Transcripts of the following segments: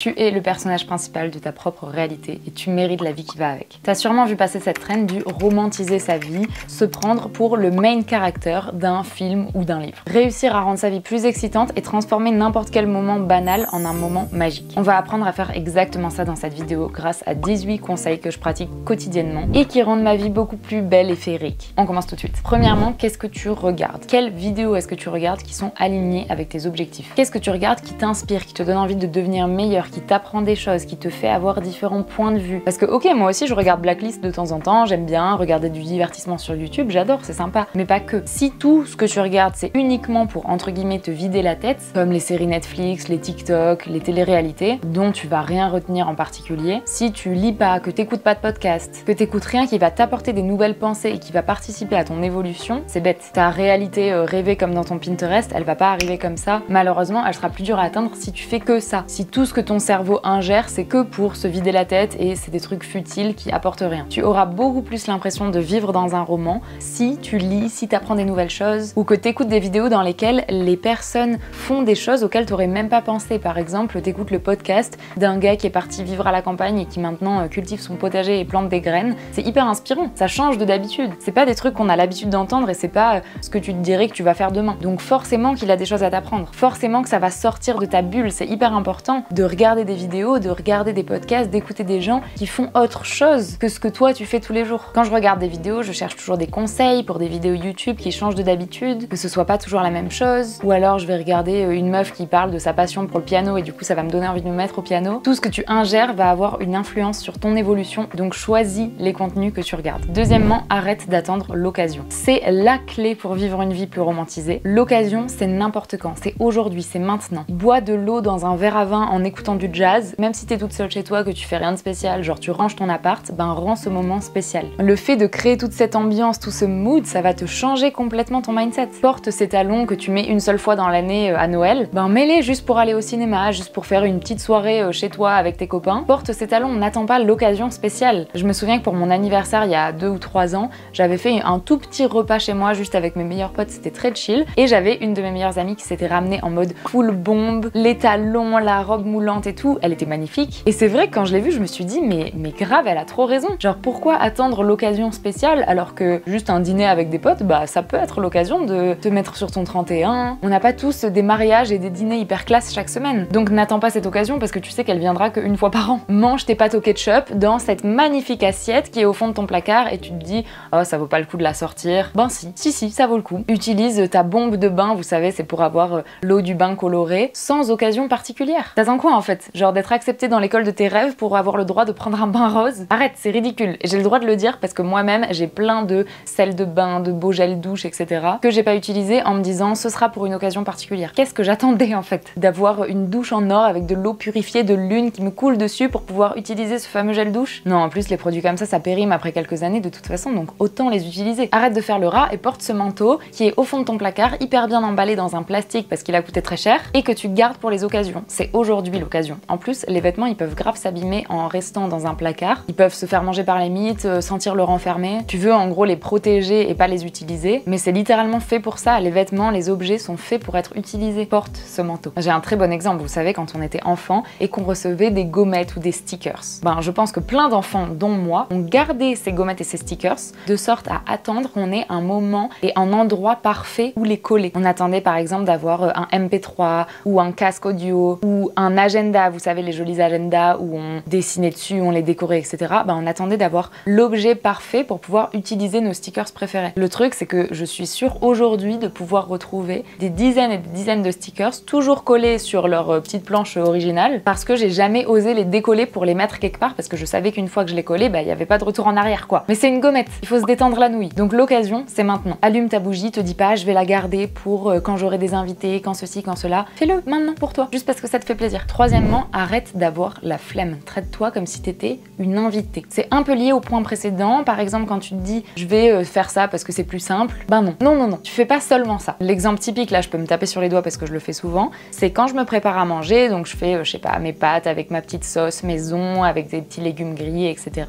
Tu es le personnage principal de ta propre réalité et tu mérites la vie qui va avec. T'as sûrement vu passer cette traîne du romantiser sa vie, se prendre pour le main character d'un film ou d'un livre. Réussir à rendre sa vie plus excitante et transformer n'importe quel moment banal en un moment magique. On va apprendre à faire exactement ça dans cette vidéo grâce à 18 conseils que je pratique quotidiennement et qui rendent ma vie beaucoup plus belle et féerique. On commence tout de suite. Premièrement, qu'est-ce que tu regardes? Quelles vidéos est-ce que tu regardes qui sont alignées avec tes objectifs? Qu'est-ce que tu regardes qui t'inspire, qui te donne envie de devenir meilleur qui t'apprend des choses, qui te fait avoir différents points de vue. Parce que ok, moi aussi je regarde Blacklist de temps en temps, j'aime bien regarder du divertissement sur YouTube, j'adore, c'est sympa. Mais pas que. Si tout ce que tu regardes c'est uniquement pour entre guillemets te vider la tête, comme les séries Netflix, les TikTok, les téléréalités, dont tu vas rien retenir en particulier, si tu lis pas, que t'écoutes pas de podcast, que t'écoutes rien qui va t'apporter des nouvelles pensées et qui va participer à ton évolution, c'est bête. Ta réalité euh, rêvée comme dans ton Pinterest, elle va pas arriver comme ça. Malheureusement, elle sera plus dure à atteindre si tu fais que ça. Si tout ce que ton cerveau ingère, c'est que pour se vider la tête et c'est des trucs futiles qui apportent rien. Tu auras beaucoup plus l'impression de vivre dans un roman si tu lis, si tu apprends des nouvelles choses ou que tu écoutes des vidéos dans lesquelles les personnes font des choses auxquelles tu même pas pensé. Par exemple, tu écoutes le podcast d'un gars qui est parti vivre à la campagne et qui maintenant euh, cultive son potager et plante des graines. C'est hyper inspirant, ça change de d'habitude. C'est pas des trucs qu'on a l'habitude d'entendre et c'est pas euh, ce que tu te dirais que tu vas faire demain. Donc forcément qu'il a des choses à t'apprendre. Forcément que ça va sortir de ta bulle. C'est hyper important de regarder des vidéos, de regarder des podcasts, d'écouter des gens qui font autre chose que ce que toi tu fais tous les jours. Quand je regarde des vidéos, je cherche toujours des conseils pour des vidéos YouTube qui changent de d'habitude, que ce soit pas toujours la même chose. Ou alors je vais regarder euh, une meuf qui parle de sa passion pour le piano et du coup ça va me donner envie de me mettre au piano. Tout ce que tu ingères va avoir une influence sur ton évolution, donc choisis les contenus que tu regardes. Deuxièmement, arrête d'attendre l'occasion. C'est la clé pour vivre une vie plus romantisée. L'occasion, c'est n'importe quand, c'est aujourd'hui, c'est maintenant. Bois de l'eau dans un verre à vin en écoutant du jazz, même si t'es toute seule chez toi, que tu fais rien de spécial, genre tu ranges ton appart, ben rends ce moment spécial. Le fait de créer toute cette ambiance, tout ce mood, ça va te changer complètement ton mindset. Porte ces talons que tu mets une seule fois dans l'année euh, à Noël, ben mets-les juste pour aller au cinéma, juste pour faire une petite soirée euh, chez toi avec tes copains. Porte ces talons, n'attends pas l'occasion spéciale. Je me souviens que pour mon anniversaire il y a deux ou trois ans, j'avais fait un tout petit repas chez moi juste avec mes meilleurs potes, c'était très chill, et j'avais une de mes meilleures amies qui s'était ramenée en mode full bombe, les talons, la robe moulante tout, elle était magnifique. Et c'est vrai que quand je l'ai vue, je me suis dit, mais, mais grave, elle a trop raison. Genre, pourquoi attendre l'occasion spéciale alors que juste un dîner avec des potes, bah ça peut être l'occasion de te mettre sur ton 31. On n'a pas tous des mariages et des dîners hyper classe chaque semaine. Donc n'attends pas cette occasion parce que tu sais qu'elle viendra qu'une fois par an. Mange tes pâtes au ketchup dans cette magnifique assiette qui est au fond de ton placard et tu te dis, oh ça vaut pas le coup de la sortir. Ben si, si, si, ça vaut le coup. Utilise ta bombe de bain, vous savez, c'est pour avoir euh, l'eau du bain colorée, sans occasion particulière. T'attends quoi en fait Genre d'être accepté dans l'école de tes rêves pour avoir le droit de prendre un bain rose Arrête, c'est ridicule. J'ai le droit de le dire parce que moi-même, j'ai plein de sel de bain, de beaux gels douche, etc. que j'ai pas utilisé en me disant ce sera pour une occasion particulière. Qu'est-ce que j'attendais en fait D'avoir une douche en or avec de l'eau purifiée de lune qui me coule dessus pour pouvoir utiliser ce fameux gel douche? Non, en plus, les produits comme ça, ça périme après quelques années de toute façon, donc autant les utiliser. Arrête de faire le rat et porte ce manteau qui est au fond de ton placard, hyper bien emballé dans un plastique parce qu'il a coûté très cher et que tu gardes pour les occasions. C'est aujourd'hui l'occasion. En plus, les vêtements, ils peuvent grave s'abîmer en restant dans un placard. Ils peuvent se faire manger par les mythes, euh, sentir le renfermer. Tu veux en gros les protéger et pas les utiliser, mais c'est littéralement fait pour ça. Les vêtements, les objets sont faits pour être utilisés. Porte ce manteau. J'ai un très bon exemple, vous savez, quand on était enfant et qu'on recevait des gommettes ou des stickers. Ben, je pense que plein d'enfants, dont moi, ont gardé ces gommettes et ces stickers de sorte à attendre qu'on ait un moment et un endroit parfait où les coller. On attendait par exemple d'avoir euh, un MP3 ou un casque audio ou un agenda, vous savez, les jolis agendas où on dessinait dessus, on les décorait, etc. Ben, on attendait d'avoir l'objet parfait pour pouvoir utiliser nos stickers préférés. Le truc, c'est que je suis sûre aujourd'hui de pouvoir retrouver des dizaines et des dizaines de stickers toujours collés sur leur euh, petite planche originale parce que j'ai jamais osé les décoller pour les mettre quelque part parce que je savais qu'une fois que je les collais, ben, il n'y avait pas de retour en arrière quoi. Mais c'est une gommette, il faut se détendre la nouille. Donc l'occasion, c'est maintenant. Allume ta bougie, te dis pas je vais la garder pour euh, quand j'aurai des invités, quand ceci, quand cela. Fais-le maintenant pour toi, juste parce que ça te fait plaisir. Troisièmement, arrête d'avoir la flemme. Traite-toi comme si t'étais une invitée. C'est un peu lié au point précédent. Par exemple, quand tu te dis je vais euh, faire ça parce que c'est plus simple, ben non. Non, non, non. Tu fais pas seulement ça. L'exemple typique, là, je peux me taper sur les doigts parce que je le fais souvent, c'est quand je me prépare à manger, donc je fais, euh, je sais pas, mes pâtes avec ma petite sauce maison, avec des petits légumes grillés, etc.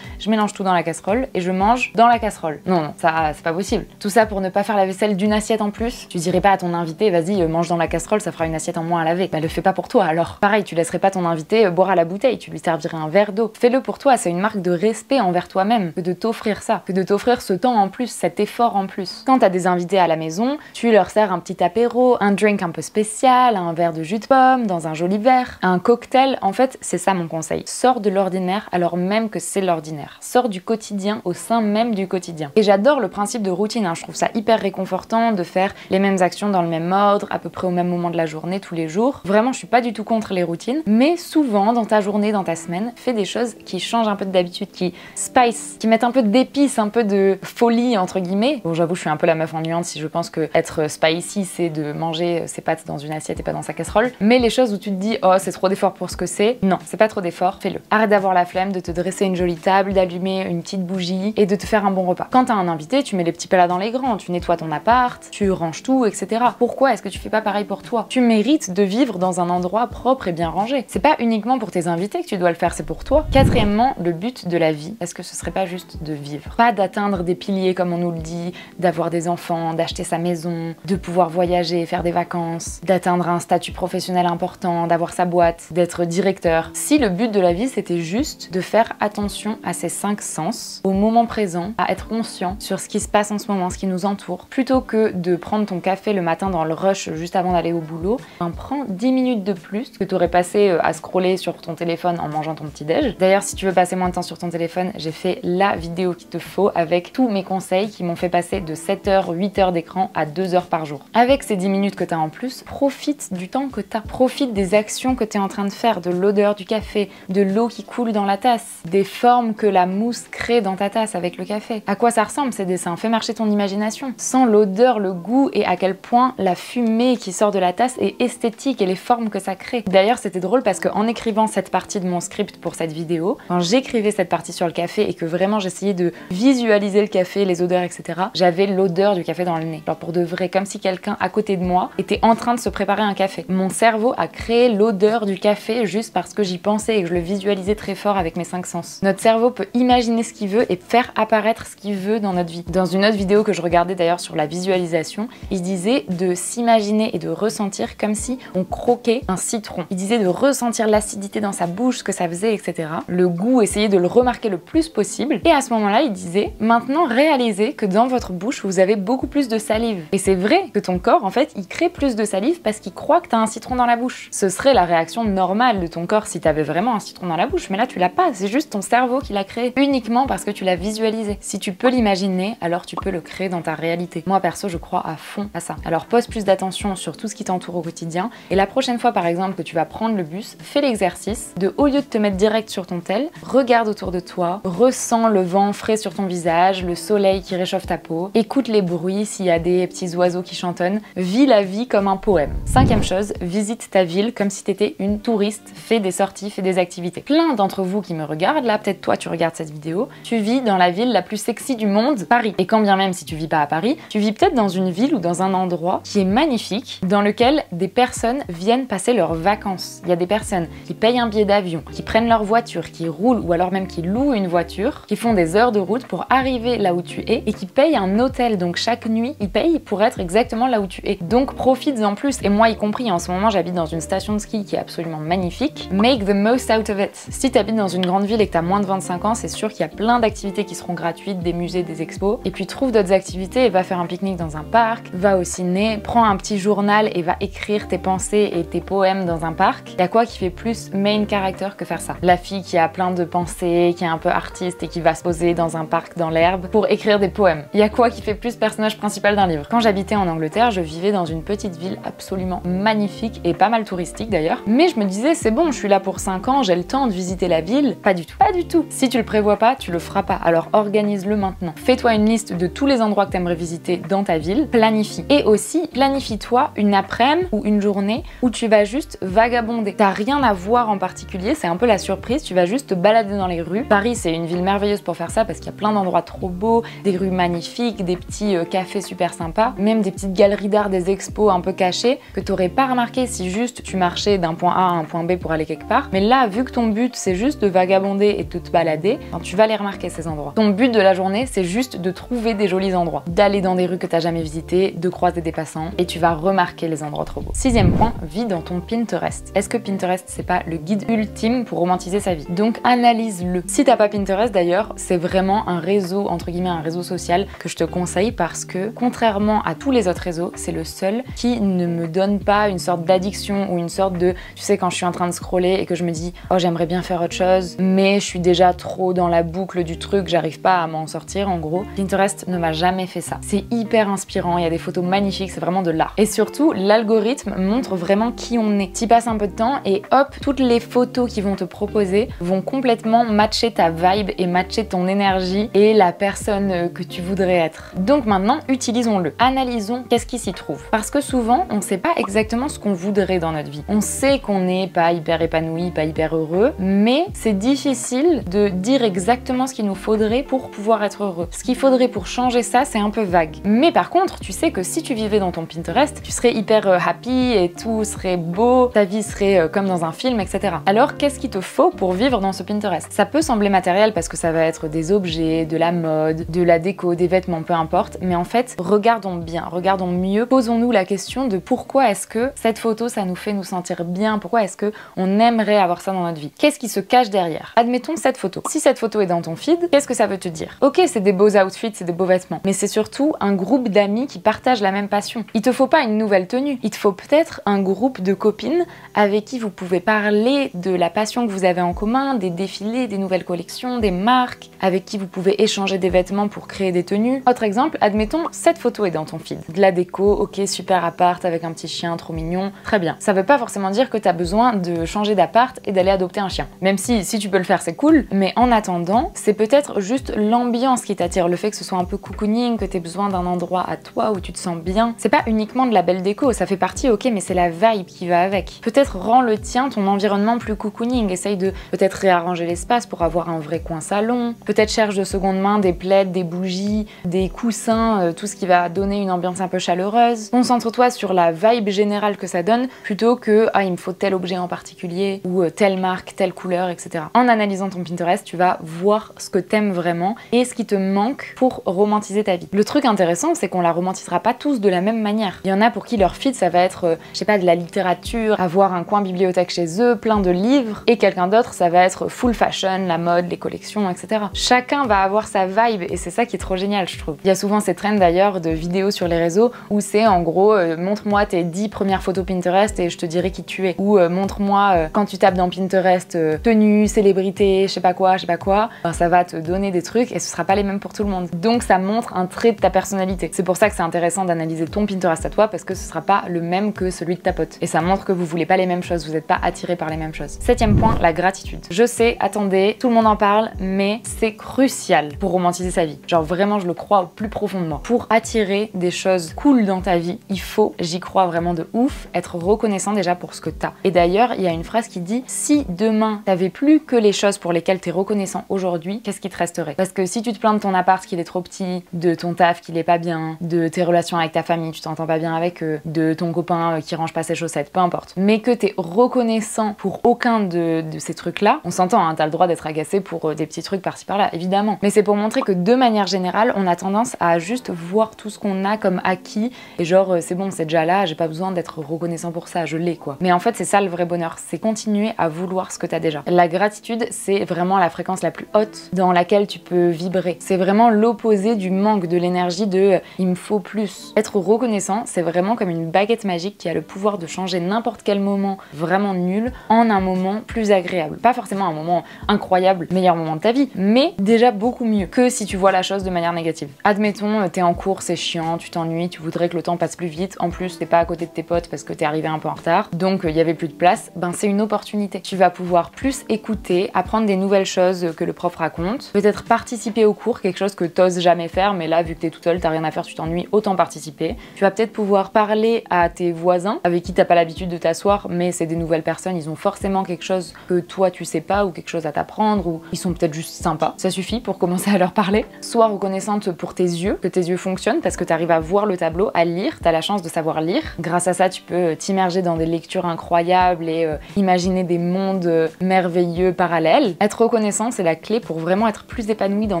Je mélange tout dans la casserole et je mange dans la casserole. Non, non, ça, c'est pas possible. Tout ça pour ne pas faire la vaisselle d'une assiette en plus. Tu dirais pas à ton invité, vas-y, euh, mange dans la casserole, ça fera une assiette en moins à laver. Bah, le fais pas pour toi alors. Pareil, tu laisserais pas ton invité euh, boire à la bouteille, tu lui servirais un verre d'eau. Fais-le pour toi, c'est une marque de respect envers toi-même que de t'offrir ça, que de t'offrir ce temps en plus, cet effort en plus. Quand t'as des invités à la maison, tu leur sers un petit apéro, un drink un peu spécial, un verre de jus de pomme, dans un joli verre, un cocktail. En fait, c'est ça mon conseil. Sors de l'ordinaire alors même que c'est l'ordinaire. Sors du quotidien au sein même du quotidien. Et j'adore le principe de routine, hein. je trouve ça hyper réconfortant de faire les mêmes actions dans le même ordre, à peu près au même moment de la journée, tous les jours. Vraiment, je suis pas du tout contre les routines, mais souvent dans ta journée, dans ta semaine, fais des choses qui changent un peu d'habitude, qui spice, qui mettent un peu d'épices, un peu de folie entre guillemets. Bon, j'avoue, je suis un peu la meuf ennuyante si je pense que être spicy, c'est de manger ses pâtes dans une assiette et pas dans sa casserole. Mais les choses où tu te dis, oh, c'est trop d'effort pour ce que c'est, non, c'est pas trop d'effort, fais-le. Arrête d'avoir la flemme de te dresser une jolie table, d'allumer une petite bougie et de te faire un bon repas. Quand t'as un invité, tu mets les petits plats dans les grands, tu nettoies ton appart, tu ranges tout, etc. Pourquoi est-ce que tu fais pas pareil pour toi? Tu mérites de vivre dans un endroit propre et bien rangé. C'est pas uniquement pour tes invités que tu dois le faire, c'est pour toi. Quatrièmement, le but de la vie, est-ce que ce serait pas juste de vivre? Pas d'atteindre des piliers comme on nous le dit, d'avoir des enfants, d'acheter sa maison, de pouvoir voyager, faire des vacances, d'atteindre un statut professionnel important, d'avoir sa boîte, d'être directeur. Si le but de la vie c'était juste de faire attention à ses cinq sens, au moment présent, à être conscient sur ce qui se passe en ce moment, ce qui nous entoure, plutôt que de prendre ton café le matin dans le rush juste avant d'aller au boulot, ben prends 10 minutes de plus que tu aurais passé euh, à scroller sur ton téléphone en mangeant ton petit déj. D'ailleurs, si tu veux passer moins de temps sur ton téléphone, j'ai fait la vidéo qu'il te faut avec tous mes conseils qui m'ont fait passer de 7h, 8h d'écran à 2 heures par jour. Avec ces 10 minutes que tu as en plus, profite du temps que tu as. Profite des actions que tu es en train de faire, de l'odeur du café, de l'eau qui coule dans la tasse, des formes que la mousse crée dans ta tasse avec le café. À quoi ça ressemble ces dessins? Fais marcher ton imagination. Sens l'odeur, le goût et à quel point la fumée qui sort de la tasse est esthétique et les formes que ça crée. D'ailleurs, c'était drôle parce qu'en écrivant cette partie de mon script pour cette vidéo, quand j'écrivais cette partie sur le café et que vraiment j'essayais de visualiser le café, les odeurs, etc., j'avais l'odeur du café dans le nez. Genre pour de vrai, comme si quelqu'un à côté de moi était en train de se préparer un café. Mon cerveau a créé l'odeur du café juste parce que j'y pensais et que je le visualisais très fort avec mes cinq sens. Notre cerveau peut imaginer ce qu'il veut et faire apparaître ce qu'il veut dans notre vie. Dans une autre vidéo que je regardais d'ailleurs sur la visualisation, il disait de s'imaginer et de ressentir comme si on croquait un citron. De ressentir l'acidité dans sa bouche, ce que ça faisait, etc. Le goût, essayer de le remarquer le plus possible. Et à ce moment-là, il disait maintenant réalisez que dans votre bouche, vous avez beaucoup plus de salive. Et c'est vrai que ton corps, en fait, il crée plus de salive parce qu'il croit que tu as un citron dans la bouche. Ce serait la réaction normale de ton corps si tu avais vraiment un citron dans la bouche, mais là tu l'as pas, c'est juste ton cerveau qui l'a créé uniquement parce que tu l'as visualisé. Si tu peux l'imaginer, alors tu peux le créer dans ta réalité. Moi perso, je crois à fond à ça. Alors pose plus d'attention sur tout ce qui t'entoure au quotidien et la prochaine fois par exemple que tu vas prendre le bus, fais l'exercice de au lieu de te mettre direct sur ton tel, regarde autour de toi, ressens le vent frais sur ton visage, le soleil qui réchauffe ta peau, écoute les bruits s'il y a des petits oiseaux qui chantonnent, vis la vie comme un poème. Cinquième chose, visite ta ville comme si t'étais une touriste, fais des sorties, fais des activités. Plein d'entre vous qui me regardent, là peut-être toi tu regardes cette vidéo, tu vis dans la ville la plus sexy du monde, Paris. Et quand bien même si tu vis pas à Paris, tu vis peut-être dans une ville ou dans un endroit qui est magnifique, dans lequel des personnes viennent passer leurs vacances. Il y a des personnes qui payent un billet d'avion, qui prennent leur voiture, qui roulent ou alors même qui louent une voiture, qui font des heures de route pour arriver là où tu es et qui payent un hôtel. Donc chaque nuit, ils payent pour être exactement là où tu es. Donc profites en plus. Et moi y compris, en ce moment j'habite dans une station de ski qui est absolument magnifique. Make the most out of it. Si tu habites dans une grande ville et que tu as moins de 25 ans, c'est sûr qu'il y a plein d'activités qui seront gratuites, des musées, des expos. Et puis trouve d'autres activités et va faire un pique-nique dans un parc, va au ciné, prends un petit journal et va écrire tes pensées et tes poèmes dans un parc. Il y a quoi qui fait plus main character que faire ça? La fille qui a plein de pensées, qui est un peu artiste et qui va se poser dans un parc dans l'herbe pour écrire des poèmes. Il y a quoi qui fait plus personnage principal d'un livre? Quand j'habitais en Angleterre, je vivais dans une petite ville absolument magnifique et pas mal touristique d'ailleurs. Mais je me disais, c'est bon, je suis là pour 5 ans, j'ai le temps de visiter la ville. Pas du tout. Pas du tout. Si tu le prévois pas, tu le feras pas. Alors organise-le maintenant. Fais-toi une liste de tous les endroits que tu aimerais visiter dans ta ville. Planifie. Et aussi, planifie-toi une après-midi ou une journée où tu vas juste vagabonder. T'as rien à voir en particulier, c'est un peu la surprise. Tu vas juste te balader dans les rues. Paris, c'est une ville merveilleuse pour faire ça parce qu'il y a plein d'endroits trop beaux, des rues magnifiques, des petits euh, cafés super sympas, même des petites galeries d'art, des expos un peu cachées que t'aurais pas remarqué si juste tu marchais d'un point A à un point B pour aller quelque part. Mais là, vu que ton but c'est juste de vagabonder et de te balader, ben, tu vas les remarquer ces endroits. Ton but de la journée, c'est juste de trouver des jolis endroits, d'aller dans des rues que t'as jamais visitées, de croiser des passants et tu vas remarquer les endroits trop beaux. Sixième point, vis dans ton Pinterest. Est-ce que Pinterest c'est pas le guide ultime pour romantiser sa vie? Donc analyse-le. Si t'as pas Pinterest d'ailleurs, c'est vraiment un réseau, entre guillemets un réseau social que je te conseille parce que contrairement à tous les autres réseaux, c'est le seul qui ne me donne pas une sorte d'addiction ou une sorte de, tu sais, quand je suis en train de scroller et que je me dis, oh j'aimerais bien faire autre chose, mais je suis déjà trop dans la boucle du truc, j'arrive pas à m'en sortir en gros. Pinterest ne m'a jamais fait ça. C'est hyper inspirant, il y a des photos magnifiques, c'est vraiment de l'art. Et surtout, l'algorithme montre vraiment qui on est. Un peu temps et hop, toutes les photos qu'ils vont te proposer vont complètement matcher ta vibe et matcher ton énergie et la personne que tu voudrais être. Donc maintenant, utilisons-le. Analysons qu'est-ce qui s'y trouve. Parce que souvent, on ne sait pas exactement ce qu'on voudrait dans notre vie. On sait qu'on n'est pas hyper épanoui, pas hyper heureux, mais c'est difficile de dire exactement ce qu'il nous faudrait pour pouvoir être heureux. Ce qu'il faudrait pour changer ça, c'est un peu vague. Mais par contre, tu sais que si tu vivais dans ton Pinterest, tu serais hyper euh, happy et tout serait beau, ta vie serait euh, comme dans un film, etc. Alors, qu'est-ce qu'il te faut pour vivre dans ce Pinterest? Ça peut sembler matériel parce que ça va être des objets, de la mode, de la déco, des vêtements, peu importe, mais en fait, regardons bien, regardons mieux, posons-nous la question de pourquoi est-ce que cette photo, ça nous fait nous sentir bien, pourquoi est-ce que on aimerait avoir ça dans notre vie? Qu'est-ce qui se cache derrière? Admettons cette photo. Si cette photo est dans ton feed, qu'est-ce que ça veut te dire? Ok, c'est des beaux outfits, c'est des beaux vêtements, mais c'est surtout un groupe d'amis qui partagent la même passion. Il te faut pas une nouvelle tenue, il te faut peut-être un groupe de copines avec qui vous pouvez parler de la passion que vous avez en commun, des défilés, des nouvelles collections, des marques, avec qui vous pouvez échanger des vêtements pour créer des tenues. Autre exemple, admettons, cette photo est dans ton feed. De la déco, ok, super appart avec un petit chien trop mignon, très bien. Ça veut pas forcément dire que tu as besoin de changer d'appart et d'aller adopter un chien. Même si, si tu peux le faire, c'est cool, mais en attendant, c'est peut-être juste l'ambiance qui t'attire, le fait que ce soit un peu cocooning, que tu aies besoin d'un endroit à toi où tu te sens bien. C'est pas uniquement de la belle déco, ça fait partie, ok, mais c'est la vibe qui va avec. Peut-être rends le tien, ton environnement plus cocooning, essaye de peut-être réarranger l'espace pour avoir un vrai coin salon, peut-être cherche de seconde main des plaids, des bougies, des coussins, euh, tout ce qui va donner une ambiance un peu chaleureuse. Concentre-toi sur la vibe générale que ça donne plutôt que ah il me faut tel objet en particulier ou euh, telle marque, telle couleur, etc. En analysant ton Pinterest, tu vas voir ce que t'aimes vraiment et ce qui te manque pour romantiser ta vie. Le truc intéressant, c'est qu'on la romantisera pas tous de la même manière. Il y en a pour qui leur feed, ça va être, euh, je sais pas, de la littérature, avoir un coin bibliothèque chez eux, plein de livres, et quelqu'un d'autre, ça va être full fashion, la mode, les collections, etc. Chacun va avoir sa vibe et c'est ça qui est trop génial, je trouve. Il y a souvent ces trends d'ailleurs de vidéos sur les réseaux où c'est en gros euh, montre-moi tes 10 premières photos Pinterest et je te dirai qui tu es. Ou euh, montre-moi euh, quand tu tapes dans Pinterest tenue, célébrité, je sais pas quoi, je sais pas quoi. Ben, ça va te donner des trucs et ce sera pas les mêmes pour tout le monde. Donc ça montre un trait de ta personnalité. C'est pour ça que c'est intéressant d'analyser ton Pinterest à toi parce que ce sera pas le même que celui de ta pote. Et ça montre que vous voulez pas les mêmes choses, vous n'êtes pas attiré par les mêmes choses. Septième point, la gratitude. Je sais, attendez, tout le monde en parle, mais c'est crucial pour romantiser sa vie. Genre vraiment, je le crois au plus profond de moi. Pour attirer des choses cool dans ta vie, il faut, j'y crois vraiment de ouf, être reconnaissant déjà pour ce que t'as. Et d'ailleurs, il y a une phrase qui dit si demain t'avais plus que les choses pour lesquelles t'es reconnaissant aujourd'hui, qu'est-ce qui te resterait? Parce que si tu te plains de ton appart qu'il est trop petit, de ton taf qu'il est pas bien, de tes relations avec ta famille, tu t'entends pas bien avec eux, de ton copain qui range pas ses chaussettes, peu importe, mais que t'es reconnaissant pour aucun de, ces trucs-là, on s'entend, hein, t'as le droit d'être agacé pour euh, des petits trucs par-ci par-là, évidemment. Mais c'est pour montrer que de manière générale, on a tendance à juste voir tout ce qu'on a comme acquis et genre euh, c'est bon, c'est déjà là, j'ai pas besoin d'être reconnaissant pour ça, je l'ai quoi. Mais en fait, c'est ça le vrai bonheur, c'est continuer à vouloir ce que t'as déjà. La gratitude, c'est vraiment la fréquence la plus haute dans laquelle tu peux vibrer. C'est vraiment l'opposé du manque de l'énergie de euh, il me faut plus. Être reconnaissant, c'est vraiment comme une baguette magique qui a le pouvoir de changer n'importe quel moment vraiment nul en un moment plus agréable. Pas forcément un moment incroyable, meilleur moment de ta vie, mais déjà beaucoup mieux que si tu vois la chose de manière négative. Admettons, euh, t'es en cours, c'est chiant, tu t'ennuies, tu voudrais que le temps passe plus vite, en plus t'es pas à côté de tes potes parce que t'es arrivé un peu en retard, donc il euh, y avait plus de place, ben c'est une opportunité. Tu vas pouvoir plus écouter, apprendre des nouvelles choses que le prof raconte, peut-être participer au cours, quelque chose que t'oses jamais faire, mais là vu que t'es tout seul, t'as rien à faire, tu t'ennuies, autant participer. Tu vas peut-être pouvoir parler à tes voisins avec qui t'as pas l'habitude de t'asseoir, mais c'est des nouvelles personnes, ils ont forcément quelque chose que toi tu sais pas ou quelque chose à t'apprendre ou ils sont peut-être juste sympas. Ça suffit pour commencer à leur parler. Sois reconnaissante pour tes yeux, que tes yeux fonctionnent parce que tu arrives à voir le tableau, à lire, tu as la chance de savoir lire. Grâce à ça, tu peux t'immerger dans des lectures incroyables et euh, imaginer des mondes euh, merveilleux parallèles. Être reconnaissant, c'est la clé pour vraiment être plus épanoui dans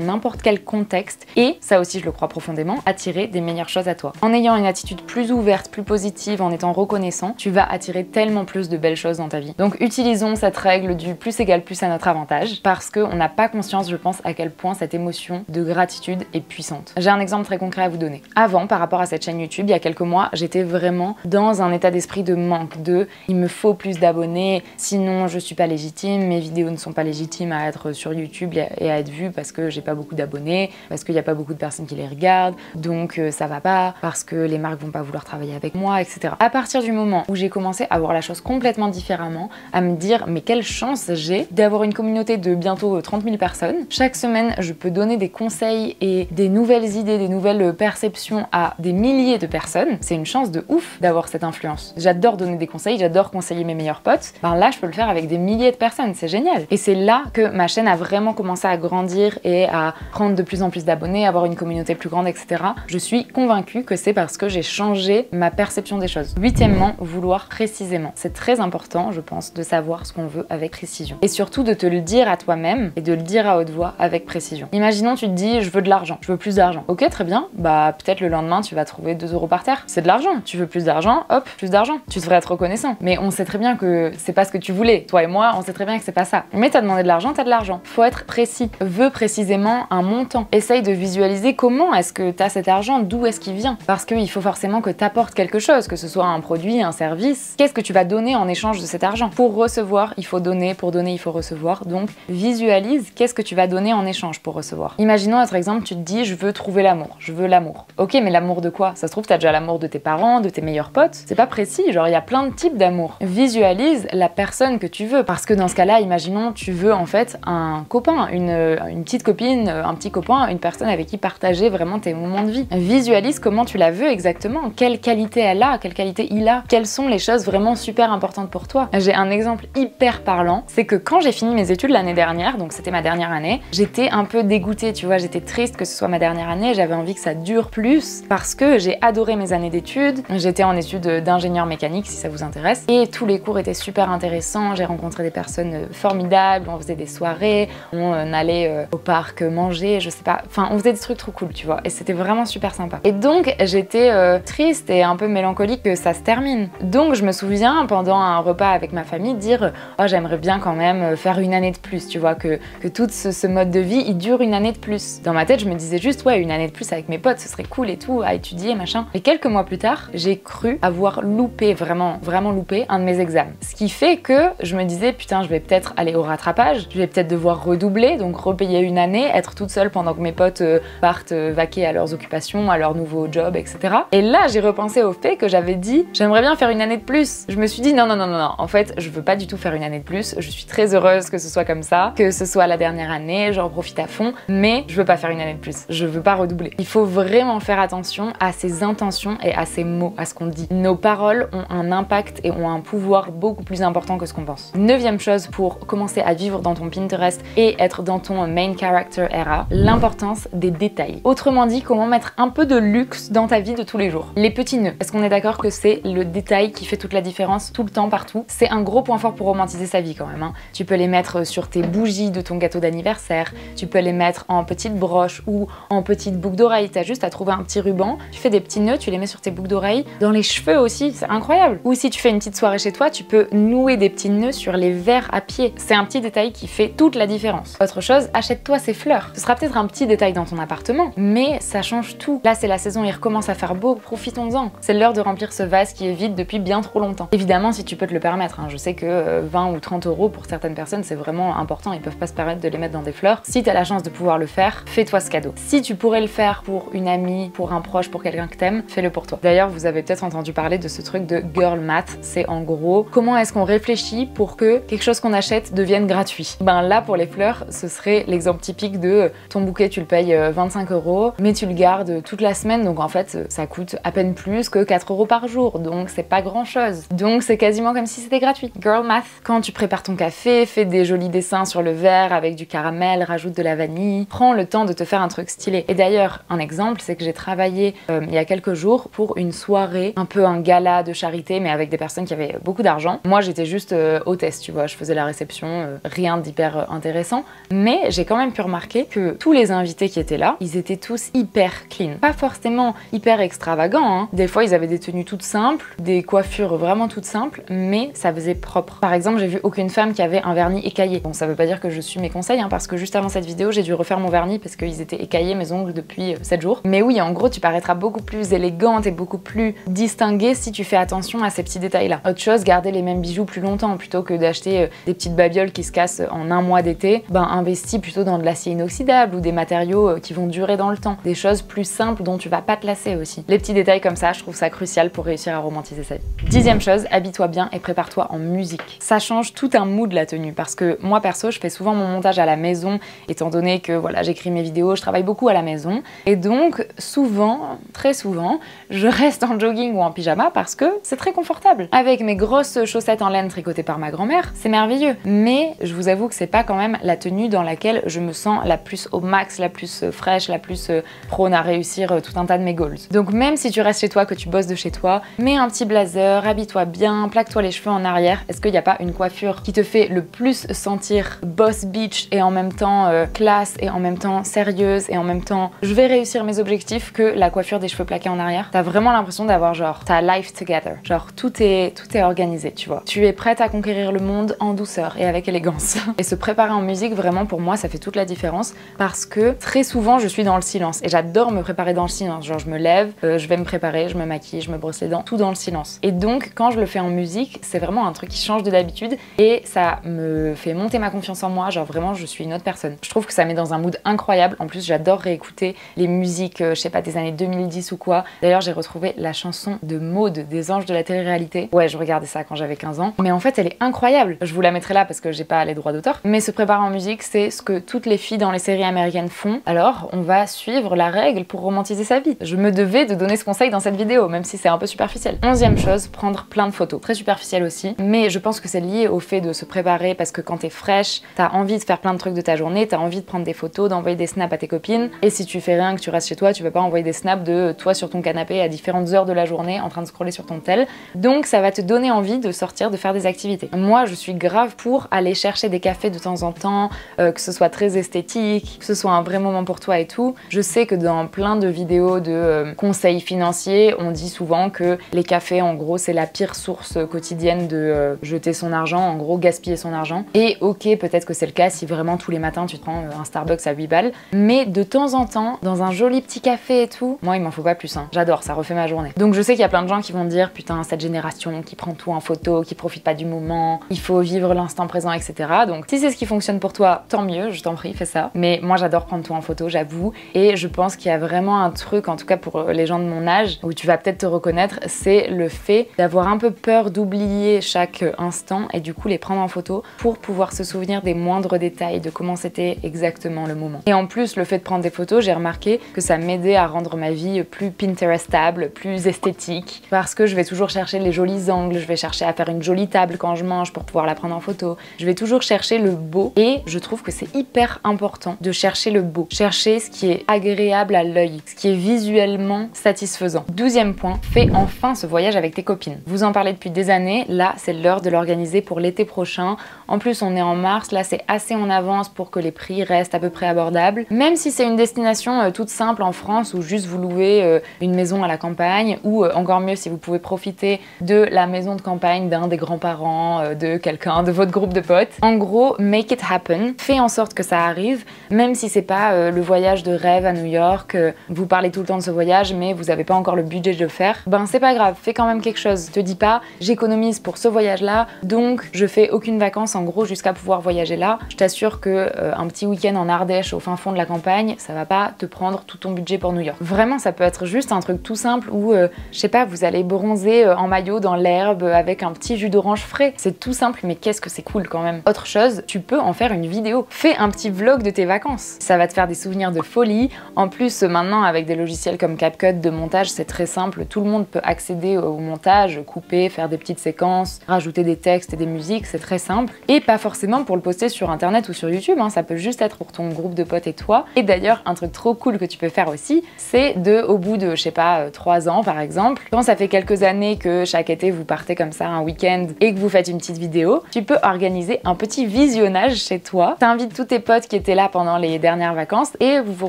n'importe quel contexte et, ça aussi je le crois profondément, attirer des meilleures choses à toi. En ayant une attitude plus ouverte, plus positive, en étant reconnaissant, tu vas attirer tellement plus de belles choses dans ta vie. Donc utilisons cette règle du plus égal plus à notre avantage parce qu'on n'a pas conscience, je pense, à quel point cette émotion de gratitude est puissante. J'ai un exemple très concret à vous donner. Avant, par rapport à cette chaîne YouTube, il y a quelques mois, j'étais vraiment dans un état d'esprit de manque, de il me faut plus d'abonnés, sinon je suis pas légitime, mes vidéos ne sont pas légitimes à être sur YouTube et à être vues parce que j'ai pas beaucoup d'abonnés, parce qu'il n'y a pas beaucoup de personnes qui les regardent, donc euh, ça va pas, parce que les marques vont pas vouloir travailler avec moi, etc. À partir du moment où j'ai commencé à voir la complètement différemment, à me dire mais quelle chance j'ai d'avoir une communauté de bientôt 30 000 personnes. Chaque semaine, je peux donner des conseils et des nouvelles idées, des nouvelles perceptions à des milliers de personnes. C'est une chance de ouf d'avoir cette influence. J'adore donner des conseils, j'adore conseiller mes meilleurs potes. Ben là, je peux le faire avec des milliers de personnes, c'est génial. Et c'est là que ma chaîne a vraiment commencé à grandir et à prendre de plus en plus d'abonnés, avoir une communauté plus grande, etc. Je suis convaincue que c'est parce que j'ai changé ma perception des choses. Huitièmement, vouloir précisément. C'est très important, je pense, de savoir ce qu'on veut avec précision. Et surtout de te le dire à toi-même et de le dire à haute voix avec précision. Imaginons, tu te dis, je veux de l'argent, je veux plus d'argent. Ok, très bien, bah peut-être le lendemain, tu vas trouver 2 euros par terre. C'est de l'argent. Tu veux plus d'argent, hop, plus d'argent. Tu devrais être reconnaissant. Mais on sait très bien que c'est pas ce que tu voulais. Toi et moi, on sait très bien que c'est pas ça. Mais t'as demandé de l'argent, t'as de l'argent. Faut être précis. Veux précisément un montant. Essaye de visualiser comment est-ce que t'as cet argent, d'où est-ce qu'il vient. Parce qu'il faut forcément que t'apportes quelque chose, que ce soit un produit, un service. Qu'est-ce que tu vas donner en échange de cet argent Pour recevoir, il faut donner. Pour donner, il faut recevoir. Donc, visualise qu'est-ce que tu vas donner en échange pour recevoir. Imaginons, par exemple, tu te dis, je veux trouver l'amour. Je veux l'amour. Ok, mais l'amour de quoi? Ça se trouve, t'as déjà l'amour de tes parents, de tes meilleurs potes. C'est pas précis. Genre, il y a plein de types d'amour. Visualise la personne que tu veux. Parce que dans ce cas-là, imaginons, tu veux en fait un copain, une, une petite copine, un petit copain, une personne avec qui partager vraiment tes moments de vie. Visualise comment tu la veux exactement. Quelle qualité elle a, quelle qualité il a. Quelles sont les choses vraiment super importantes pour toi. J'ai un exemple hyper parlant. C'est que quand j'ai fini mes études l'année dernière, donc c'était ma dernière année, j'étais un peu dégoûtée, tu vois. J'étais triste que ce soit ma dernière année. J'avais envie que ça dure plus parce que j'ai adoré mes années d'études. J'étais en études d'ingénieur mécanique si ça vous intéresse. Et tous les cours étaient super intéressants. J'ai rencontré des personnes euh, formidables. On faisait des soirées, on euh, allait euh, au parc manger, je sais pas. Enfin, on faisait des trucs trop cool, tu vois. Et c'était vraiment super sympa. Et donc, j'étais triste et un peu mélancolique que ça se termine. Donc, je me souviens pendant un repas avec ma famille dire Oh, j'aimerais bien quand même faire une année de plus, tu vois, que, que tout ce, mode de vie il dure une année de plus. Dans ma tête, je me disais juste Ouais, une année de plus avec mes potes, ce serait cool et tout, à étudier, machin. Et quelques mois plus tard, j'ai cru avoir loupé, vraiment, vraiment loupé un de mes examens. Ce qui fait que je me disais, putain, je vais peut-être aller au rattrapage, je vais peut-être devoir redoubler, donc repayer une année, être toute seule pendant que mes potes euh, partent euh, vaquer à leurs occupations, à leur nouveau job, etc. Et là, j'ai repensé au fait que j'avais dit, j'aimerais bien faire une année de plus. Je me suis dit, non, non, non, non, non, en fait, je veux pas du tout faire une année de plus, je suis très heureuse que ce soit comme ça, que ce soit la dernière année, j'en profite à fond, mais je veux pas faire une année de plus, je veux pas redoubler. Il faut vraiment faire attention à ses intentions et à ses mots, à ce qu'on dit. Nos paroles ont un impact et ont un pouvoir beaucoup plus important que ce qu'on pense. Neuvième chose pour commencer à vivre dans ton Pinterest et être dans ton main character era, l'importance des détails. Autrement dit, comment mettre un peu de luxe dans ta vie de tous les jours. Les petits nœuds, est-ce qu'on est d'accord que c'est le détail qui fait toute la différence tout le temps, partout C'est un gros point fort pour romantiser sa vie quand même. Hein. Tu peux les mettre sur tes bougies de ton gâteau d'anniversaire, tu peux les mettre en petites broches ou en petites boucles d'oreilles. T'as juste à trouver un petit ruban, tu fais des petits nœuds, tu les mets sur tes boucles d'oreilles, dans les cheveux aussi, c'est incroyable. Ou si tu fais une petite soirée chez toi, tu peux nouer des petits nœuds sur les verres à pied. C'est un petit détail qui fait toute la différence. Autre chose, achète-toi ces fleurs. Ce sera peut-être un petit détail dans ton appartement, mais ça change tout. Là, c'est la saison, il recommence à faire beau, profitons-en. C'est l'heure de remplir ce vase qui est vide depuis bien trop longtemps. Évidemment, si tu peux te le permettre. Hein. Je sais que 20 euh, ou 30 euros pour certaines personnes, c'est vraiment important. Ils peuvent pas se permettre de les mettre dans des fleurs. Si tu as la chance de pouvoir le faire, fais-toi ce cadeau. Si tu pourrais le faire pour une amie, pour un proche, pour quelqu'un que t'aimes, fais-le pour toi. D'ailleurs, vous avez peut-être entendu parler de ce truc de girl math. C'est en gros comment est-ce qu'on réfléchit pour que quelque chose qu'on achète devienne gratuit? Ben là, pour les fleurs, ce serait l'exemple typique de ton bouquet, tu le payes 25 euh, euros, mais tu le gardes toute la semaine, donc en fait, ça coûte à peine plus que 4 euros par jour, donc c'est pas grand chose. Donc c'est quasiment comme si c'était gratuit. Girl math. Quand tu prépares ton café, fais des jolis dessins sur le verre avec du caramel, rajoute de la vanille, prends le temps de te faire un truc stylé. Et d'ailleurs, un exemple, c'est que j'ai travaillé euh, il y a quelques jours pour une soirée, un peu un gala de charité, mais avec des personnes qui avaient beaucoup d'argent. Moi, j'étais juste euh, hôtesse, tu vois, je faisais la réception, euh, rien d'hyper intéressant. Mais j'ai quand même pu remarquer que tous les invités qui étaient là, ils étaient tous hyper clean. Pas forcément hyper extravagants, hein. Des fois, ils avaient des tenues toutes simples, des coiffures vraiment toutes simples, mais ça faisait propre. Par exemple, j'ai vu aucune femme qui avait un vernis écaillé. Bon, ça veut pas dire que je suis mes conseils, hein, parce que juste avant cette vidéo, j'ai dû refaire mon vernis parce qu'ils étaient écaillés, mes ongles, depuis 7 euh, jours. Mais oui, en gros, tu paraîtras beaucoup plus élégante et beaucoup plus distinguée si tu fais attention à ces petits détails-là. Autre chose, garder les mêmes bijoux plus longtemps plutôt que d'acheter euh, des petites babioles qui se cassent en un mois d'été. Ben, investis plutôt dans de l'acier inoxydable ou des matériaux euh, qui vont durer dans le temps. Des choses plus simples dont tu vas pas te lasser aussi. Les petits détails comme ça, je trouve ça crucial pour réussir à romantiser sa vie. Dixième chose, habille-toi bien et prépare-toi en musique. Ça change tout un mood la tenue parce que moi perso, je fais souvent mon montage à la maison étant donné que voilà, j'écris mes vidéos, je travaille beaucoup à la maison et donc souvent, très souvent, je reste en jogging ou en pyjama parce que c'est très confortable. Avec mes grosses chaussettes en laine tricotées par ma grand-mère, c'est merveilleux. Mais je vous avoue que c'est pas quand même la tenue dans laquelle je me sens la plus au max, la plus euh, fraîche, la plus euh, prône à réussir euh, tout un tas de mes goals. Donc même si tu restes chez toi, que tu bosses de chez toi, mets un petit blazer, habille-toi bien, plaque-toi les cheveux en arrière. Est-ce qu'il n'y a pas une coiffure qui te fait le plus sentir boss beach et en même temps classe et en même temps sérieuse et en même temps je vais réussir mes objectifs que la coiffure des cheveux plaqués en arrière? T'as vraiment l'impression d'avoir genre ta life together. Genre tout est, tout est organisé, tu vois. Tu es prête à conquérir le monde en douceur et avec élégance. et se préparer en musique, vraiment pour moi, ça fait toute la différence parce que très souvent, je suis dans le silence et j'adore me préparer dans le silence. Genre, je me lève, euh, je vais me préparer, je me maquille, je me brosse les dents, tout dans le silence. Et donc, quand je le fais en musique, c'est vraiment un truc qui change de d'habitude et ça me fait monter ma confiance en moi. Genre, vraiment, je suis une autre personne. Je trouve que ça met dans un mood incroyable. En plus, j'adore réécouter les musiques, euh, je sais pas, des années 2010 ou quoi. D'ailleurs, j'ai retrouvé la chanson de Maude des Anges de la télé-réalité. Ouais, je regardais ça quand j'avais 15 ans. Mais en fait, elle est incroyable. Je vous la mettrai là parce que j'ai pas les droits d'auteur. Mais se préparer en musique, c'est ce que toutes les filles dans les séries américaines font. Alors, on va suivre la règle pour romantiser sa vie. Je me devais de donner ce conseil dans cette vidéo, même si c'est un peu superficiel. Onzième chose, prendre plein de photos. Très superficiel aussi. Mais je pense que c'est lié au fait de se préparer parce que quand t'es fraîche, t'as envie de faire plein de trucs de ta journée, t'as envie de prendre des photos, d'envoyer des snaps à tes copines. Et si tu fais rien, que tu restes chez toi, tu vas pas envoyer des snaps de toi sur ton canapé à différentes heures de la journée en train de scroller sur ton tel. Donc ça va te donner envie de sortir, de faire des activités. Moi, je suis grave pour aller chercher des cafés de temps en temps, euh, que ce soit très esthétique, que ce soit un vrai moment pour toi et tout. Je sais que dans plein de vidéos de euh, conseils financiers, on dit souvent que les cafés, en gros, c'est la pire source quotidienne de euh, jeter son argent, en gros, gaspiller son argent. Et ok, peut-être que c'est le cas si vraiment tous les matins tu te prends un Starbucks à 8 balles, mais de temps en temps, dans un joli petit café et tout, moi il m'en faut pas plus. Hein. J'adore, ça refait ma journée. Donc je sais qu'il y a plein de gens qui vont dire putain cette génération qui prend tout en photo, qui profite pas du moment, il faut vivre l'instant présent, etc. Donc si c'est ce qui fonctionne pour toi, tant mieux, je t'en prie, fais ça. Mais moi j'adore prendre tout en photo, j'avoue. Et je pense qu'il y a vraiment un truc, en tout cas pour les gens de mon âge, où tu vas peut-être te reconnaître, c'est le fait d'avoir un peu peur d'oublier chaque instant et du coup les prendre en photo pour pouvoir se souvenir des moindres détails, de comment c'était exactement le moment. Et en plus, le fait de prendre des photos, j'ai remarqué que ça m'aidait à rendre ma vie plus Pinterestable, plus esthétique, parce que je vais toujours chercher les jolis angles, je vais chercher à faire une jolie table quand je mange pour pouvoir la prendre en photo, je vais toujours chercher le beau et je trouve que c'est hyper important de chercher le beau, chercher ce qui est agréable à l'œil, ce qui est visuellement satisfaisant. Douzième point, fais enfin ce voyage avec tes copines. Vous en parlez depuis des années, là c'est l'heure de l'organiser pour l'été prochain. En plus on est en mars, là c'est assez en avance pour que les prix restent à peu près abordables. Même si c'est une destination euh, toute simple en France ou juste vous louez euh, une maison à la campagne ou euh, encore mieux si vous pouvez profiter de la maison de campagne d'un des grands-parents, de quelqu'un, de votre groupe de potes. En gros, make it happen. Fais en sorte que ça arrive, même si c'est pas le voyage de rêve à New York, vous parlez tout le temps de ce voyage mais vous n'avez pas encore le budget de le faire. Ben c'est pas grave, fais quand même quelque chose. Te dis pas j'économise pour ce voyage là, donc je fais aucune vacances en gros jusqu'à pouvoir voyager là. Je t'assure que un petit week-end en Ardèche au fin fond de la campagne, ça va pas te prendre tout ton budget pour New York. Vraiment, ça peut être juste un truc tout simple où, euh, je sais pas, vous allez bronzer euh, en maillot dans l'herbe avec un petit jus d'orange frais. C'est tout simple, mais qu'est-ce que c'est cool quand même. Autre chose, tu peux en faire une vidéo. Fais un petit vlog de tes vacances. Ça va te faire des souvenirs de folie. En plus, maintenant, avec des logiciels comme CapCut de montage, c'est très simple. Tout le monde peut accéder au montage, couper, faire des petites séquences, rajouter des textes et des musiques, c'est très simple. Et pas forcément pour le poster sur internet ou sur YouTube, hein. ça peut juste être pour ton groupe de potes et toi. Et d'ailleurs, un truc trop cool que tu peux faire aussi, c'est de, au bout de, je sais pas, 3 euh, ans par exemple, quand ça fait quelques années que chaque été vous partez comme ça un week-end et que vous faites une petite vidéo, tu peux organiser un petit visionnage chez toi. T'invites tous tes potes qui étaient là pendant les dernières vacances et vous vous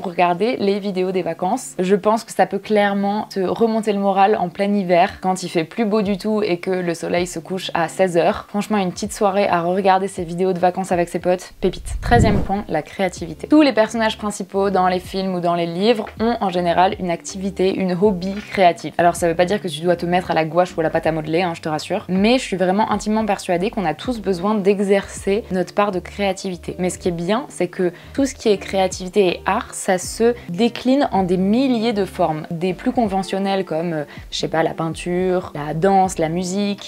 regardez les vidéos des vacances. Je pense que ça peut clairement te remonter le moral en plein hiver quand il fait plus beau du tout que le soleil se couche à 16h. Franchement, une petite soirée à regarder ses vidéos de vacances avec ses potes, pépite. 13 point, la créativité. Tous les personnages principaux dans les films ou dans les livres ont en général une activité, une hobby créative. Alors ça veut pas dire que tu dois te mettre à la gouache ou à la pâte à modeler, hein, je te rassure, mais je suis vraiment intimement persuadée qu'on a tous besoin d'exercer notre part de créativité. Mais ce qui est bien, c'est que tout ce qui est créativité et art, ça se décline en des milliers de formes, des plus conventionnelles comme, euh, je sais pas, la peinture, la danse, la musique,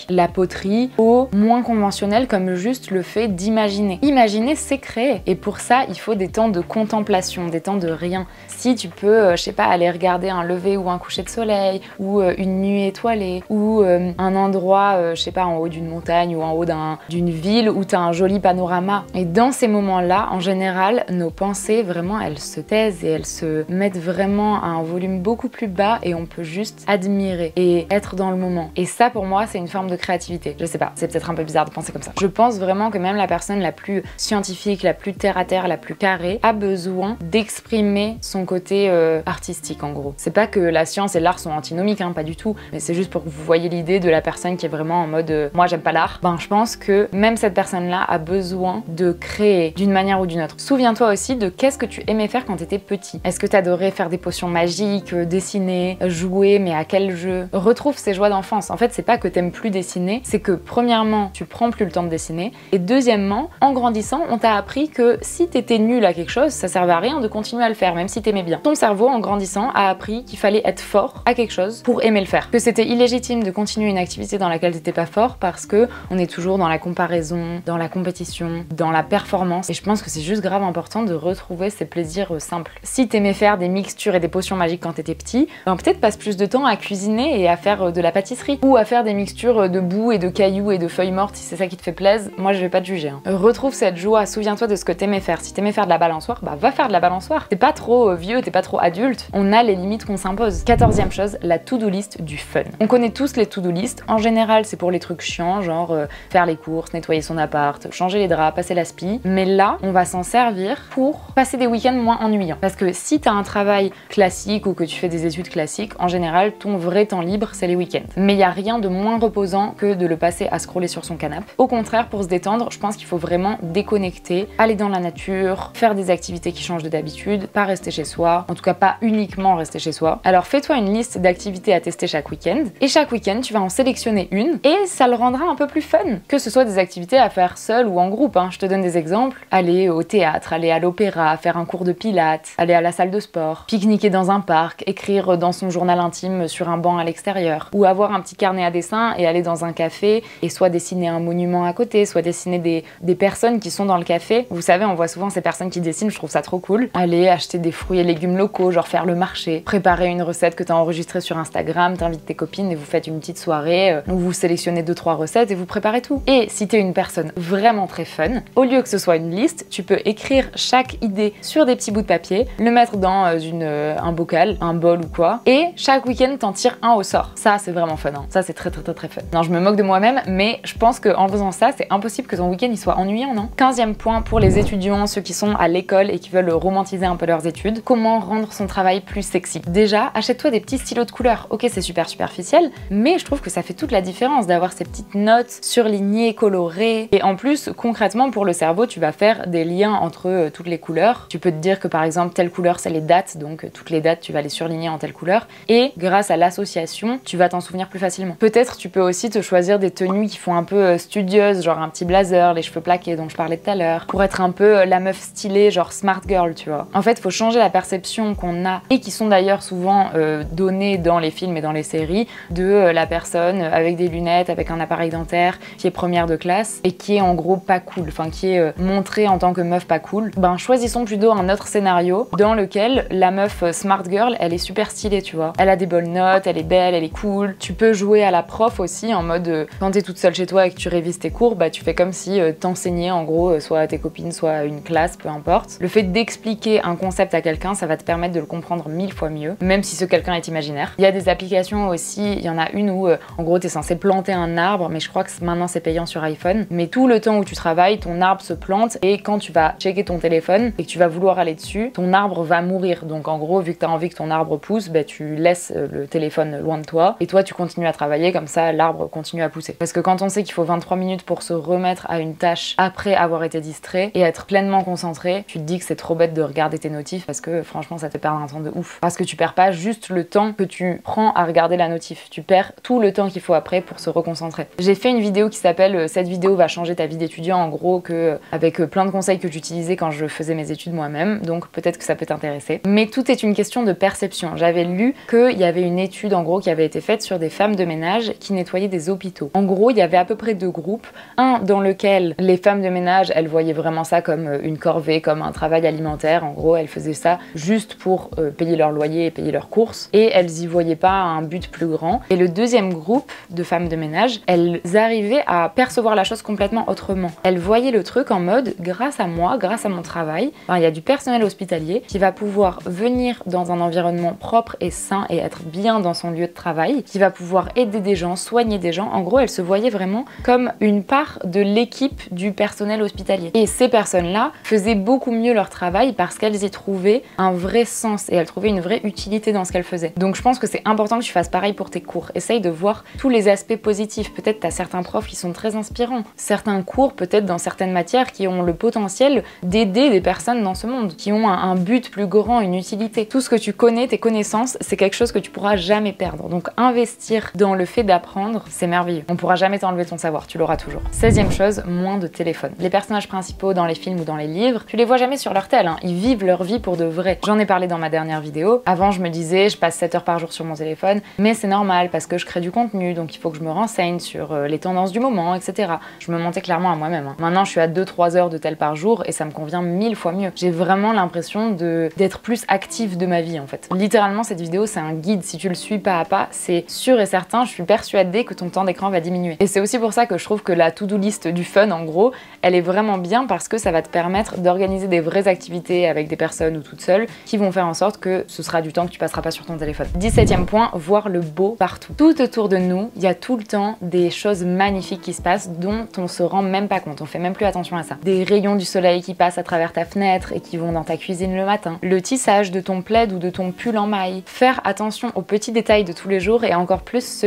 la poterie, aux moins conventionnelles comme juste le fait d'imaginer. Imaginer, c'est créer. Et pour ça, il faut des temps de contemplation, des temps de rien. Si tu peux, euh, je sais pas, aller regarder un lever ou un coucher de soleil, ou euh, une nuit étoilée, ou un endroit, je sais pas, en haut d'une montagne ou en haut d'une ville où tu as un joli panorama. Et dans ces moments-là, en général, nos pensées, vraiment, elles se taisent et elles se mettent vraiment à un volume beaucoup plus bas et on peut juste admirer et être dans le moment. Et ça, pour moi, c'est une forme de créativité. Je sais pas, c'est peut-être un peu bizarre de penser comme ça. Je pense vraiment que même la personne la plus scientifique, la plus terre à terre, la plus carrée, a besoin d'exprimer son côté euh, artistique en gros. C'est pas que la science et l'art sont antinomiques, hein, pas du tout, mais c'est juste pour que vous voyez l'idée de la personne qui est vraiment en mode euh, moi j'aime pas l'art. Ben je pense que même cette personne-là a besoin de créer d'une manière ou d'une autre. Souviens-toi aussi de qu'est-ce que tu aimais faire quand tu étais petit. Est-ce que tu adorais faire des potions magiques, euh, dessiner, jouer, mais à quel jeu? Retrouve ces joies d'enfance. En fait, c'est pas que t'aimes plus dessiner, c'est que premièrement, tu prends plus le temps de dessiner, et deuxièmement, en grandissant, on t'a appris que si t'étais nul à quelque chose, ça servait à rien de continuer à le faire, même si t'aimais bien. Ton cerveau, en grandissant, a appris qu'il fallait être fort à quelque chose pour aimer le faire. Que c'était illégitime de continuer une activité dans laquelle t'étais pas fort parce que on est toujours dans la comparaison, dans la compétition, dans la performance. Et je pense que c'est juste grave important de retrouver ces plaisirs euh, simples. Si t'aimais faire des mixtures et des potions magiques quand t'étais petit, ben peut-être passe plus de temps à cuisiner et à faire euh, de la pâtisserie ou à faire des mixtures euh, de boue et de cailloux et de feuilles mortes si c'est ça qui te fait plaisir. Moi, je vais pas te juger. Hein. Retrouve cette joie, souviens-toi de ce que t'aimais faire. Si t'aimais faire de la balançoire, bah va faire de la balançoire. T'es pas trop vieux, t'es pas trop adulte. On a les limites qu'on s'impose. Quatorzième chose, la to-do list du fun. On connaît tous les to-do list. En général, c'est pour les trucs chiants, genre faire les courses, nettoyer son appart, changer les draps, passer la spie. Mais là, on va s'en servir pour passer des week-ends moins ennuyants. Parce que si tu as un travail classique ou que tu fais des études classiques, en général, ton vrai temps libre, c'est les week-ends. Mais il n'y a rien de moins reposant que de le passer à scroller sur son canapé. Au contraire, pour se détendre, je pense qu'il faut vraiment déconnecter, aller dans la nature, faire des activités qui changent de d'habitude, pas rester chez soi, en tout cas pas uniquement rester chez soi. Alors fais-toi une liste d'activités à tester chaque week-end et chaque week-end, tu vas en sélectionner une et ça le rendra un peu plus fun. Que ce soit des activités à faire seul ou en groupe. Hein. Je te donne des exemples. Aller au théâtre, aller à l'opéra, faire un cours de pilates, aller à la salle de sport, pique-niquer dans un parc, écrire dans son journal intime sur un banc à l'extérieur, ou avoir un petit carnet à dessin et aller dans un café et soit dessiner un monument à côté, soit dessiner des, des personnes qui sont dans le café. Vous savez, on voit souvent ces personnes qui dessinent, je trouve ça trop cool. Aller acheter des fruits et légumes locaux, genre faire le marché, préparer une recette que tu as enregistrée sur Instagram, t'invites tes copines et vous faites une petite soirée euh, où vous sélectionnez deux trois recettes et vous préparez tout. Et si tu es une personne vraiment très fun, au lieu que ce soit une liste, tu peux écrire chaque idée sur des petits bouts de papier, le mettre dans euh, une, euh, un bocal, un bol ou quoi, et chaque week-end t'en tires un au sort. Ça c'est vraiment fun, hein. ça c'est très très très très fun. Non, je me moque de moi-même, mais je pense qu'en faisant ça, c'est impossible que ton week-end il soit ennuyant, non? 15e point pour les étudiants, ceux qui sont à l'école et qui veulent romantiser un peu leurs études, comment rendre son travail plus sexy? Déjà, achète-toi des petits stylos de couleur. Ok, c'est super superficiel, mais je trouve que ça fait toute la différence d'avoir ces petites notes surlignées, colorées. Et en plus, concrètement, pour le cerveau, tu vas faire des liens entre euh, toutes les couleurs. Tu peux te dire que par exemple, telle couleur, c'est les dates, donc euh, toutes les dates, tu vas les surligner en telle couleur. Et grâce à l'association, tu vas t'en souvenir plus facilement. Peut-être tu peux aussi te choisir des tenues qui font un peu euh, studieuses, genre un petit blazer, les cheveux plaqués dont je parlais tout à l'heure, pour être un peu la meuf stylée, genre smart girl, tu vois. En fait, faut changer la perception qu'on a et qui sont d'ailleurs souvent données dans les films et dans les séries de la personne avec des lunettes, avec un appareil dentaire, qui est première de classe et qui est en gros pas cool, enfin qui est montrée en tant que meuf pas cool. Ben choisissons plutôt un autre scénario dans lequel la meuf smart girl, elle est super stylée, tu vois. Elle a des bonnes notes, elle est belle, elle est cool. Tu peux jouer à la prof aussi en mode quand t'es toute seule chez toi et que tu révises tes cours, bah tu fais comme si t'enseignais en gros soit à tes copines, soit à une classe, peu importe. Le fait d'expliquer un concept à quelqu'un, ça va te permettre de le comprendre mille fois mieux, même si ce quelqu'un est imaginaire. Il y a des applications aussi, il y en a une où en gros t'es censé planter un arbre, mais je crois que maintenant c'est payant sur iPhone. Mais tout le temps où tu travailles, ton arbre se plante et quand tu vas checker ton téléphone et que tu vas vouloir aller dessus, ton arbre va mourir. Donc en gros, vu que tu as envie que ton arbre pousse, bah, tu laisses euh, le téléphone loin de toi et toi tu continues à travailler comme ça ça l'arbre continue à pousser. Parce que quand on sait qu'il faut 23 minutes pour se remettre à une tâche après avoir été distrait et être pleinement concentré, tu te dis que c'est trop bête de regarder tes notifs parce que franchement ça te perd un temps de ouf. Parce que tu perds pas juste le temps que tu prends à regarder la notif, tu perds tout le temps qu'il faut après pour se reconcentrer. J'ai fait une vidéo qui s'appelle euh, Cette vidéo va changer ta vie d'étudiant en gros que euh, avec euh, plein de conseils que j'utilisais quand je faisais mes études moi-même, donc peut-être que ça peut t'intéresser. Mais tout est une question de perception. J'avais lu qu'il y avait une étude en gros qui avait été faite sur des femmes de ménage qui nettoyaient des hôpitaux. En gros, il y avait à peu près deux groupes. Un dans lequel les femmes de ménage, elles voyaient vraiment ça comme une corvée, comme un travail alimentaire. En gros, elles faisaient ça juste pour payer leur loyer et payer leurs courses. Et elles y voyaient pas un but plus grand. Et le deuxième groupe de femmes de ménage, elles arrivaient à percevoir la chose complètement autrement. Elles voyaient le truc en mode, grâce à moi, grâce à mon travail, il y a du personnel hospitalier qui va pouvoir venir dans un environnement propre et sain et être bien dans son lieu de travail, qui va pouvoir aider des gens, soigner des gens. En gros, elles se voyaient vraiment comme une part de l'équipe du personnel hospitalier. Et ces personnes-là faisaient beaucoup mieux leur travail parce qu'elles y trouvaient un vrai sens et elles trouvaient une vraie utilité dans ce qu'elles faisaient. Donc je pense que c'est important que tu fasses pareil pour tes cours. Essaye de voir tous les aspects positifs. Peut-être tu as certains profs qui sont très inspirants. Certains cours, peut-être dans certaines matières, qui ont le potentiel d'aider des personnes dans ce monde, qui ont un, but plus grand, une utilité. Tout ce que tu connais, tes connaissances, c'est quelque chose que tu pourras jamais perdre. Donc investir dans le fait d'apprendre, c'est merveilleux. On pourra jamais t'enlever ton savoir, tu l'auras toujours. 16 chose, moins de téléphone. Les personnages principaux dans les films ou dans les livres, tu les vois jamais sur leur tel, hein. ils vivent leur vie pour de vrai. J'en ai parlé dans ma dernière vidéo. Avant, je me disais, je passe 7 heures par jour sur mon téléphone, mais c'est normal parce que je crée du contenu, donc il faut que je me renseigne sur euh, les tendances du moment, etc. Je me mentais clairement à moi-même. Hein. Maintenant, je suis à 2-3 heures de tel par jour et ça me convient mille fois mieux. J'ai vraiment l'impression d'être plus active de ma vie en fait. Littéralement, cette vidéo, c'est un guide. Si tu le suis pas à pas, c'est sûr et certain, je suis persuadée que ton temps d'écran va diminuer. Et c'est aussi pour ça que je trouve que la to-do list du fun, en gros, elle est vraiment bien parce que ça va te permettre d'organiser des vraies activités avec des personnes ou toute seule qui vont faire en sorte que ce sera du temps que tu passeras pas sur ton téléphone. 17e point, voir le beau partout. Tout autour de nous, il y a tout le temps des choses magnifiques qui se passent dont on se rend même pas compte, on fait même plus attention à ça. Des rayons du soleil qui passent à travers ta fenêtre et qui vont dans ta cuisine le matin. Le tissage de ton plaid ou de ton pull en maille. Faire attention aux petits détails de tous les jours et encore plus ce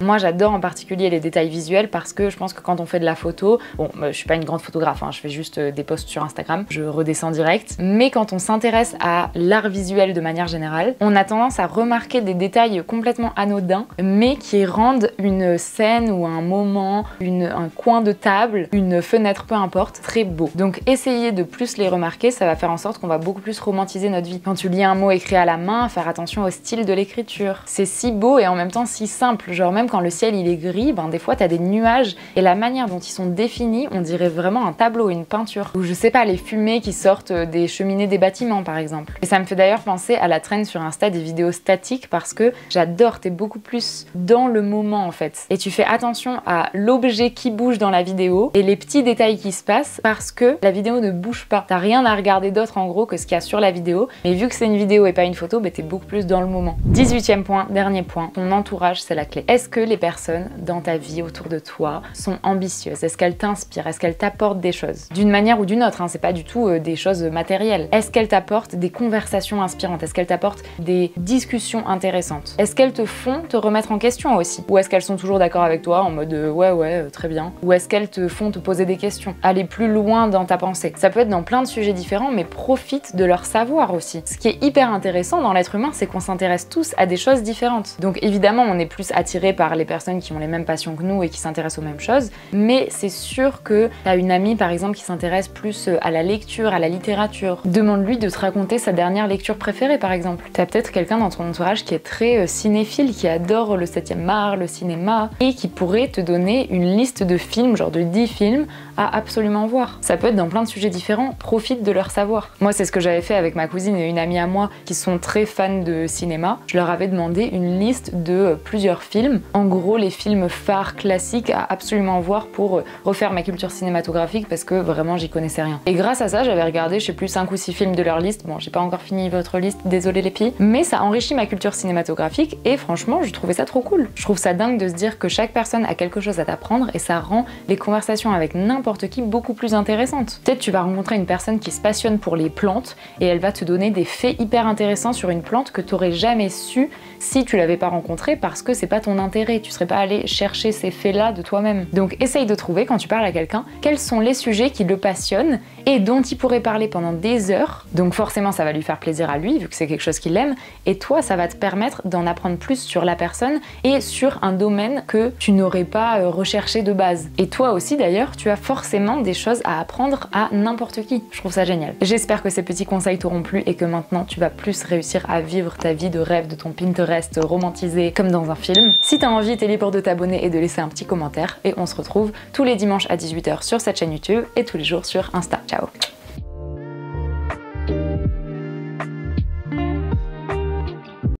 Moi j'adore en particulier les détails visuels parce que je pense que quand on fait de la photo, bon euh, je suis pas une grande photographe, hein, je fais juste euh, des posts sur Instagram, je redescends direct, mais quand on s'intéresse à l'art visuel de manière générale, on a tendance à remarquer des détails complètement anodins, mais qui rendent une scène ou un moment, un coin de table, une fenêtre, peu importe, très beau. Donc essayez de plus les remarquer, ça va faire en sorte qu'on va beaucoup plus romantiser notre vie. Quand tu lis un mot écrit à la main, faire attention au style de l'écriture. C'est si beau et en même temps si simple. Même quand le ciel il est gris, ben des fois t'as des nuages et la manière dont ils sont définis, on dirait vraiment un tableau, une peinture. Ou je sais pas, les fumées qui sortent des cheminées des bâtiments par exemple. Et ça me fait d'ailleurs penser à la traîne sur Insta des vidéos statiques parce que j'adore, t'es beaucoup plus dans le moment en fait. Et tu fais attention à l'objet qui bouge dans la vidéo et les petits détails qui se passent parce que la vidéo ne bouge pas. T'as rien à regarder d'autre en gros que ce qu'il y a sur la vidéo, mais vu que c'est une vidéo et pas une photo, bah, t'es beaucoup plus dans le moment. 18e point, dernier point, ton entourage c'est la clé. Est-ce que les personnes dans ta vie autour de toi sont ambitieuses? Est-ce qu'elles t'inspirent? Est-ce qu'elles t'apportent des choses? D'une manière ou d'une autre, hein, c'est pas du tout euh, des choses matérielles. Est-ce qu'elles t'apportent des conversations inspirantes? Est-ce qu'elles t'apportent des discussions intéressantes? Est-ce qu'elles te font te remettre en question aussi? Ou est-ce qu'elles sont toujours d'accord avec toi en mode euh, ouais ouais euh, très bien? Ou est-ce qu'elles te font te poser des questions? Aller plus loin dans ta pensée. Ça peut être dans plein de sujets différents mais profite de leur savoir aussi. Ce qui est hyper intéressant dans l'être humain c'est qu'on s'intéresse tous à des choses différentes. Donc évidemment on est plus attiré par les personnes qui ont les mêmes passions que nous et qui s'intéressent aux mêmes choses mais c'est sûr que t'as une amie par exemple qui s'intéresse plus euh, à la lecture, à la littérature. Demande-lui de te raconter sa dernière lecture préférée par exemple. T'as peut-être quelqu'un dans ton entourage qui est très cinéphile, qui adore le 7e art, le cinéma, et qui pourrait te donner une liste de films, genre de 10 films, à absolument voir. Ça peut être dans plein de sujets différents, profite de leur savoir. Moi, c'est ce que j'avais fait avec ma cousine et une amie à moi qui sont très fans de cinéma. Je leur avais demandé une liste de plusieurs films, en gros les films phares classiques à absolument voir pour refaire ma culture cinématographique parce que vraiment j'y connaissais rien. Et grâce à ça, j'avais regardé, je sais plus, 5 ou 6 films de leur liste. Bon, j'ai pas encore fini votre liste, désolé les filles, mais ça enrichit ma culture cinématographique et franchement, je trouvais ça trop cool. Je trouve ça dingue de se dire que chaque personne a quelque chose à t'apprendre et ça rend les conversations avec n'importe qui beaucoup plus intéressantes. Peut-être tu vas rencontrer une personne qui se passionne pour les plantes et elle va te donner des faits hyper intéressants sur une plante que tu aurais jamais su si tu l'avais pas rencontrée parce que c'est pas ton intérêt, tu serais pas allé chercher ces faits-là de toi-même. Donc essaye de trouver quand tu parles à quelqu'un quels sont les sujets qui le passionnent et dont il pourrait parler pendant des heures. Donc forcément ça va lui faire plaisir à lui vu que c'est quelque chose qu'il aime et toi ça va te permettre d'en apprendre plus sur la personne et sur un domaine que tu n'aurais pas euh, recherché de base. Et toi aussi d'ailleurs tu as forcément des choses à apprendre à n'importe qui. Je trouve ça génial. J'espère que ces petits conseils t'auront plu et que maintenant tu vas plus réussir à vivre ta vie de rêve de ton Pinterest romantisé comme dans un film. Si t'as envie, t'es libre de t'abonner et de laisser un petit commentaire et on se retrouve tous les dimanches à 18h sur cette chaîne YouTube et tous les jours sur Insta. Ciao